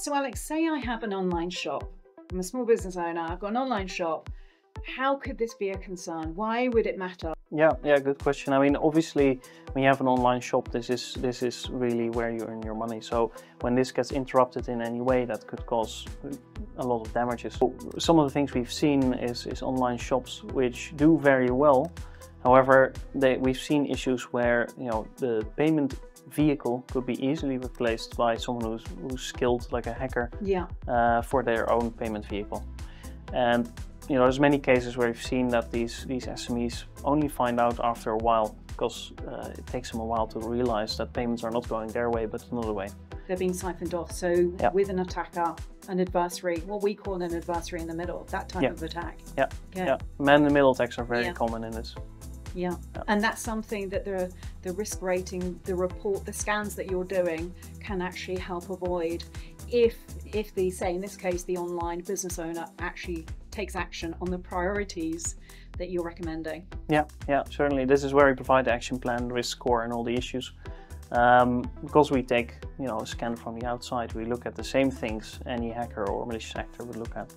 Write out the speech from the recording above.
So, Alex, say I have an online shop. I'm a small business owner. I've got an online shop. How could this be a concern? Why would it matter? Yeah, yeah, good question. I mean, obviously, when you have an online shop, this is this is really where you earn your money. So when this gets interrupted in any way, that could cause a lot of damages. So Some of the things we've seen is is online shops which do very well. However, they, we've seen issues where you know the payment vehicle could be easily replaced by someone who's, who's skilled, like a hacker, Yeah. uh, for their own payment vehicle. And you know, there's many cases where we've seen that these these SMEs only find out after a while because uh, it takes them a while to realize that payments are not going their way but another way. They're being siphoned off. So, Yeah. with an attacker, an adversary, what we call an adversary in the middle, that type Yeah. of attack. Yeah, yeah. Man-in-the-middle attacks are very common in this. Yeah. Yeah. And that's something that the the risk rating, the report, the scans that you're doing can actually help avoid if if the say in this case the online business owner actually takes action on the priorities that you're recommending. Yeah, yeah, certainly. This is where we provide the action plan, risk score, and all the issues. Um, because we take, you know, a scan from the outside, we look at the same things any hacker or malicious actor would look at.